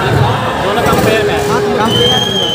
है T twenty दोनों compare में। हाँ, कंपेयर